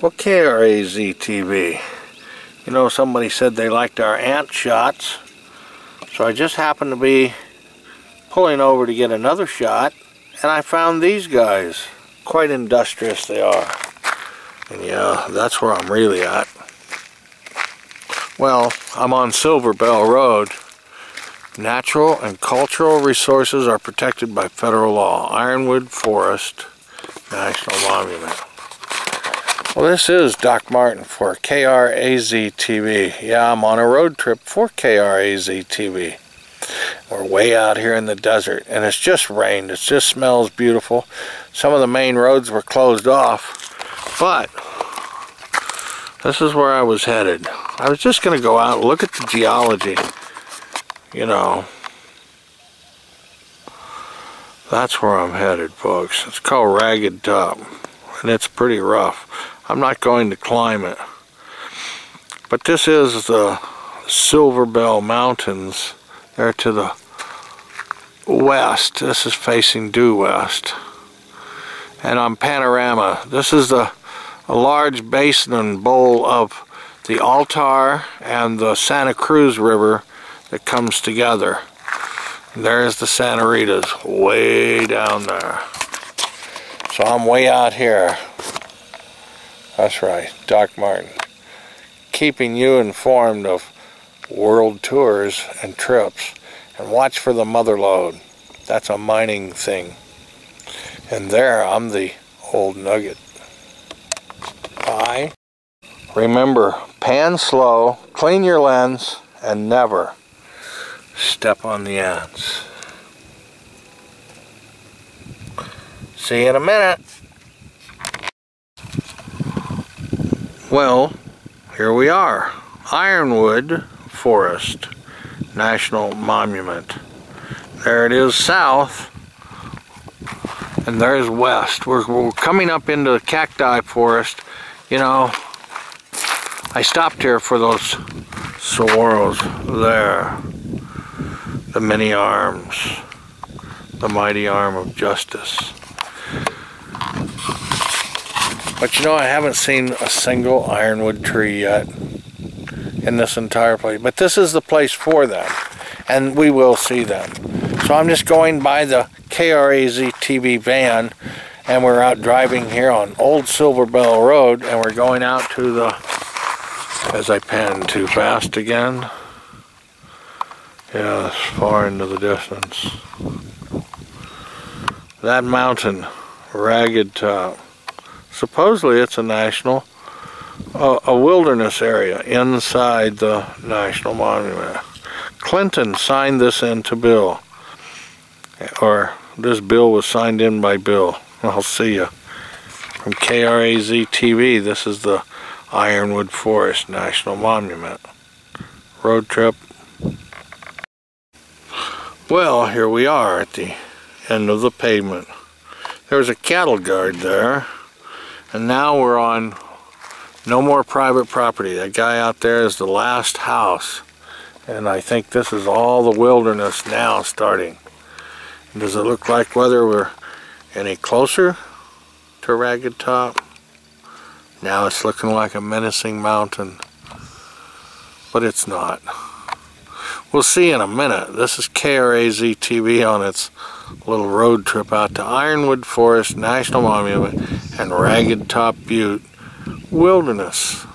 Well, KRAZ TV. You know, somebody said they liked our ant shots. So I just happened to be pulling over to get another shot, and I found these guys. Quite industrious they are. And yeah, that's where I'm really at. Well, I'm on Silver Bell Road. Natural and cultural resources are protected by federal law. Ironwood Forest National Monument. Well, this is Doc Martin for KRAZ TV. Yeah, I'm on a road trip for KRAZ TV. We're way out here in the desert, and it's just rained. It just smells beautiful. Some of the main roads were closed off, but this is where I was headed. I was just going to go out and look at the geology. You know, that's where I'm headed, folks. It's called Ragged Top, and it's pretty rough. I'm not going to climb it. But this is the Silver Bell Mountains there to the west. This is facing due west. And on Panorama, this is the a large basin and bowl of the Altar and the Santa Cruz River that comes together. And there's the Santa Ritas way down there. So I'm way out here. That's right, Doc Martin. Keeping you informed of world tours and trips. And watch for the mother lode. That's a mining thing. And there I'm the old nugget. Bye. Remember, pan slow, clean your lens, and never step on the ants. See you in a minute. Well, here we are. Ironwood Forest National Monument. There it is south, and there's west. We're, we're coming up into the cacti forest. You know, I stopped here for those saguaros there. The many arms. The mighty arm of justice. But you know, I haven't seen a single ironwood tree yet in this entire place. But this is the place for them, and we will see them. So I'm just going by the KRAZ TV van, and we're out driving here on Old Silver Bell Road, and we're going out to the, as I pan too fast again, yeah, it's far into the distance. That mountain, Ragged Top. Supposedly it's a national a, a wilderness area inside the National Monument. Clinton signed this into bill, or this bill was signed in by Bill. I'll see you. From KRAZ TV, this is the Ironwood Forest National Monument. Road trip. Well, here we are at the end of the pavement. There's a cattle guard there, and now we're on no more private property. That guy out there is the last house. And I think this is all the wilderness now starting. Does it look like whether we're any closer to Ragged Top? Now it's looking like a menacing mountain. But it's not. We'll see in a minute. This is KRAZ TV on its little road trip out to Ironwood Forest National Monument and Ragged Top Butte wilderness